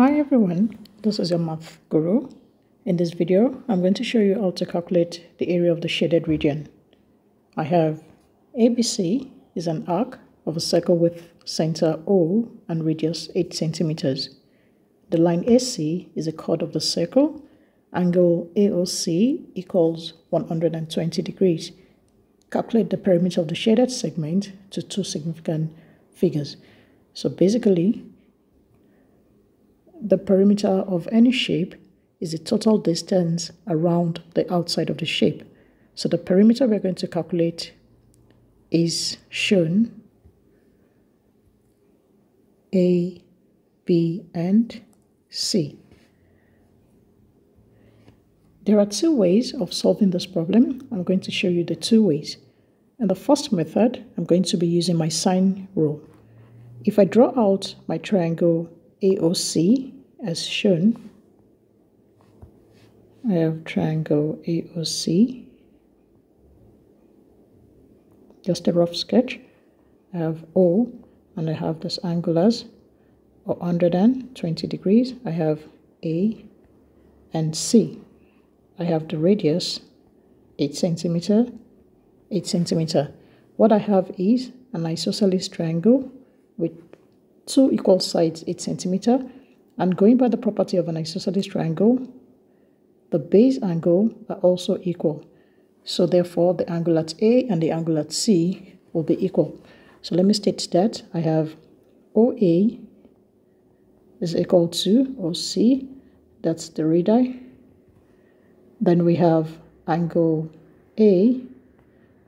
Hi everyone, this is your math guru. In this video, I'm going to show you how to calculate the area of the shaded region. I have ABC is an arc of a circle with center O and radius 8 centimeters. The line AC is a chord of the circle. Angle AOC equals 120 degrees. Calculate the perimeter of the shaded segment to two significant figures. So basically, the perimeter of any shape is the total distance around the outside of the shape. So the perimeter we're going to calculate is shown A, B, and C. There are two ways of solving this problem. I'm going to show you the two ways. In the first method, I'm going to be using my sine rule. If I draw out my triangle AOC as shown. I have triangle AOC. Just a rough sketch. I have O and I have this angle as 120 degrees. I have A and C. I have the radius 8 centimeter, 8 centimeter. What I have is an isosceles triangle with two equal sides 8 centimeter and going by the property of an isosceles triangle the base angle are also equal. So therefore the angle at A and the angle at C will be equal. So let me state that I have OA is equal to OC that's the radii. Then we have angle A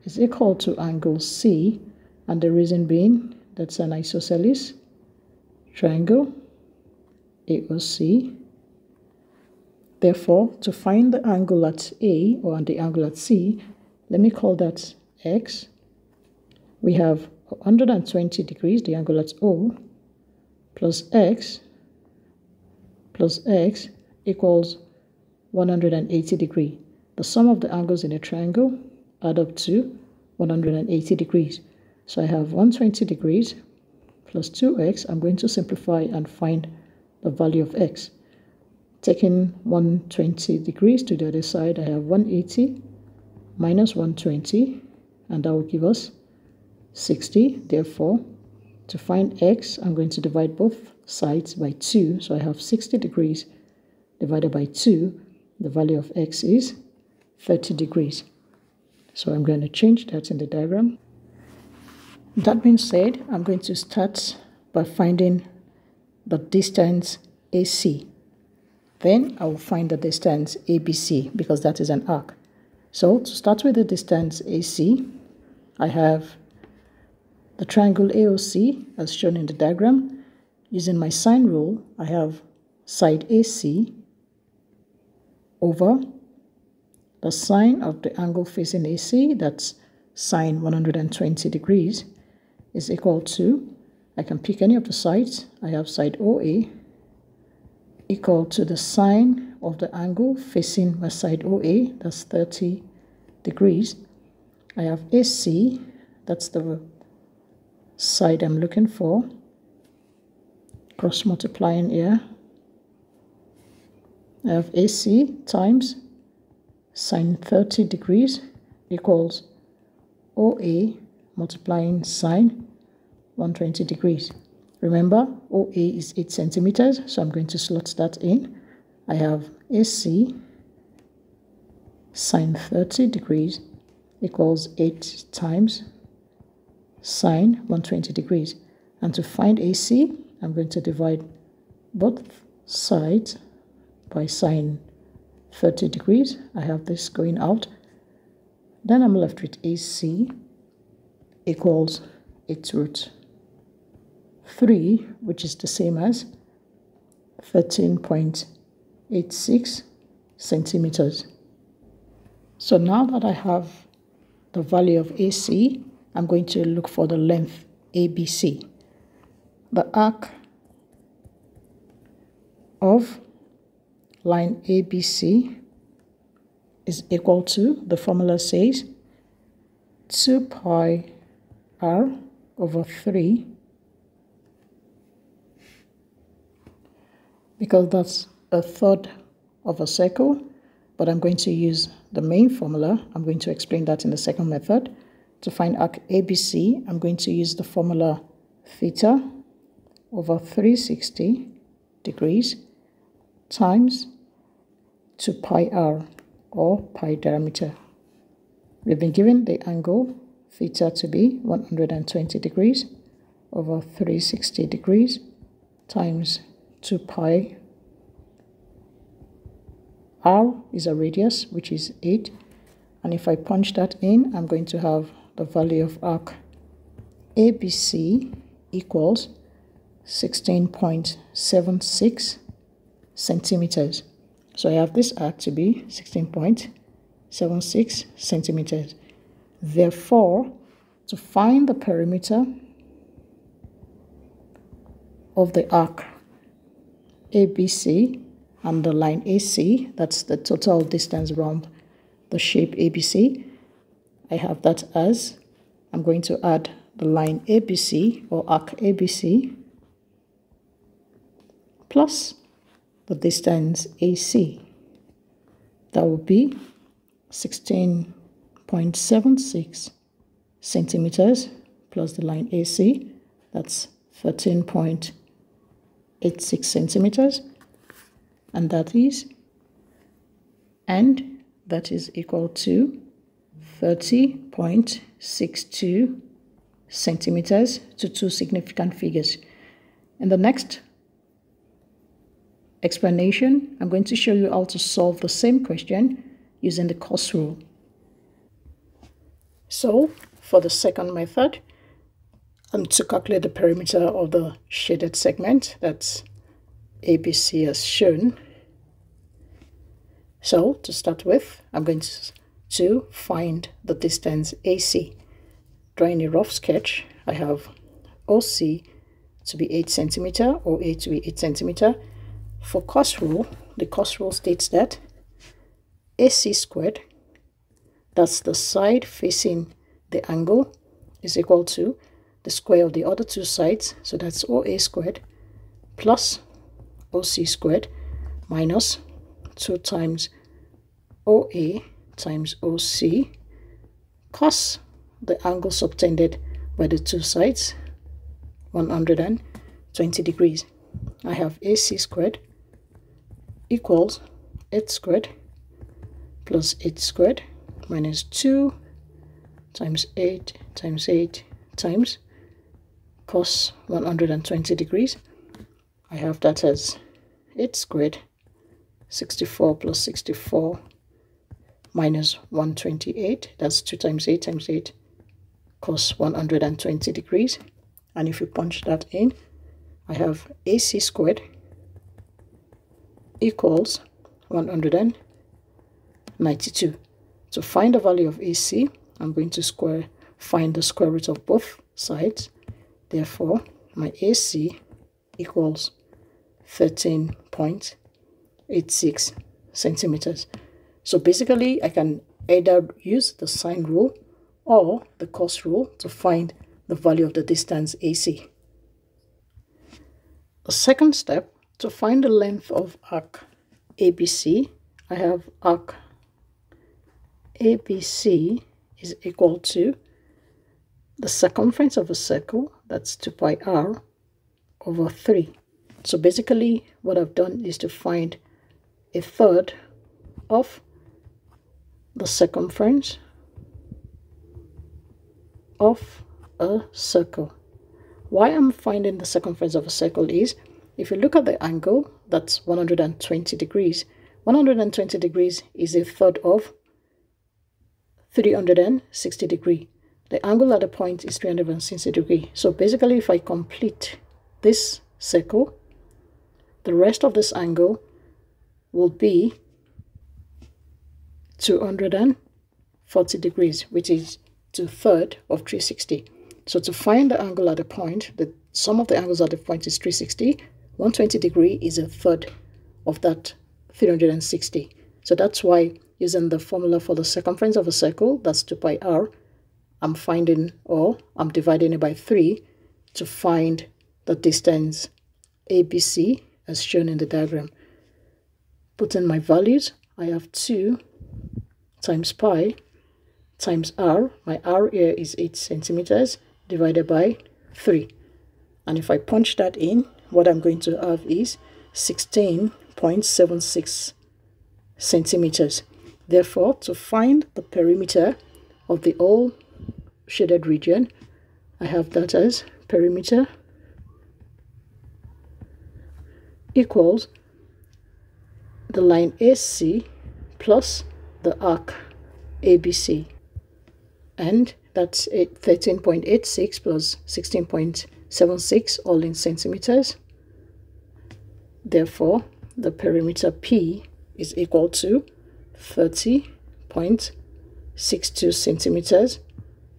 is equal to angle C and the reason being that's an isosceles triangle AOC. Therefore, to find the angle at A or the angle at C, let me call that X. We have 120 degrees, the angle at O, plus X plus X equals 180 degree. The sum of the angles in a triangle add up to 180 degrees. So I have 120 degrees plus 2x, I'm going to simplify and find the value of x. Taking 120 degrees to the other side, I have 180 minus 120, and that will give us 60. Therefore, to find x, I'm going to divide both sides by 2. So I have 60 degrees divided by 2. The value of x is 30 degrees. So I'm going to change that in the diagram. That being said, I'm going to start by finding the distance AC. Then I will find the distance ABC because that is an arc. So to start with the distance AC, I have the triangle AOC as shown in the diagram. Using my sine rule, I have side AC over the sine of the angle facing AC, that's sine 120 degrees, is equal to, I can pick any of the sides. I have side OA equal to the sine of the angle facing my side OA, that's 30 degrees. I have AC, that's the side I'm looking for, cross multiplying here. I have AC times sine 30 degrees equals OA multiplying sine 120 degrees. Remember, OA is 8 centimeters, so I'm going to slot that in. I have AC sine 30 degrees equals 8 times sine 120 degrees. And to find AC, I'm going to divide both sides by sine 30 degrees. I have this going out. Then I'm left with AC equals its root 3, which is the same as 13.86 centimeters. So now that I have the value of AC, I'm going to look for the length ABC. The arc of line ABC is equal to, the formula says, 2 pi r over 3 because that's a third of a circle, but I'm going to use the main formula. I'm going to explain that in the second method. To find arc ABC, I'm going to use the formula theta over 360 degrees times 2 pi r or pi diameter. We've been given the angle theta to be 120 degrees over 360 degrees times 2 pi r is a radius which is 8 and if I punch that in I'm going to have the value of arc ABC equals 16.76 centimeters. So I have this arc to be 16.76 centimeters. Therefore to find the perimeter of the arc ABC and the line AC, that's the total distance around the shape ABC. I have that as I'm going to add the line ABC or arc ABC plus the distance AC. That would be 16.76 centimeters plus the line AC. That's 13.86 centimeters and that is and that is equal to 30.62 centimeters to two significant figures. In the next explanation, I'm going to show you how to solve the same question using the cos rule. So, for the second method, and to calculate the perimeter of the shaded segment, that's ABC as shown. So to start with, I'm going to find the distance AC. Drawing a rough sketch, I have OC to be 8 centimeter or A to be 8 centimeter. For cos rule, the cos rule states that AC squared, that's the side facing the angle, is equal to the square of the other two sides, so that's OA squared, plus OC squared minus 2 times OA times OC cos the angle subtended by the two sides 120 degrees. I have AC squared equals 8 squared plus 8 squared minus 2 times 8 times 8 times cos 120 degrees. I have that as 8 squared 64 plus 64 minus 128 that's 2 times 8 times 8 cos 120 degrees. And if you punch that in I have AC squared equals 192 to find the value of AC I'm going to square find the square root of both sides therefore my AC equals 13.86 centimeters. So basically I can either use the sine rule or the cos rule to find the value of the distance AC. The second step, to find the length of arc ABC, I have arc ABC is equal to the circumference of a circle, that's 2 pi r, over 3. So basically what I've done is to find a third of the circumference of a circle. Why I'm finding the circumference of a circle is, if you look at the angle, that's 120 degrees. 120 degrees is a third of 360 degree. The angle at the point is 360 degree. So basically, if I complete this circle, the rest of this angle will be 240 degrees, which is two third of 360. So to find the angle at the point, the sum of the angles at the point is 360. 120 degree is a third of that 360. So that's why using the formula for the circumference of a circle, that's 2 pi r, I'm finding, or I'm dividing it by 3 to find the distance ABC as shown in the diagram. Put in my values. I have 2 times pi times r. My r here is 8 centimeters divided by 3. And if I punch that in, what I'm going to have is 16.76 centimeters. Therefore, to find the perimeter of the all shaded region, I have that as perimeter equals the line AC plus the arc ABC and that's 13.86 plus 16.76 all in centimeters. Therefore the perimeter P is equal to 30.62 centimeters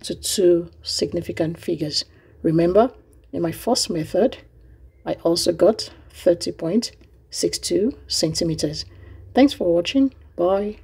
to two significant figures. Remember in my first method I also got 30.62 centimeters. Thanks for watching. Bye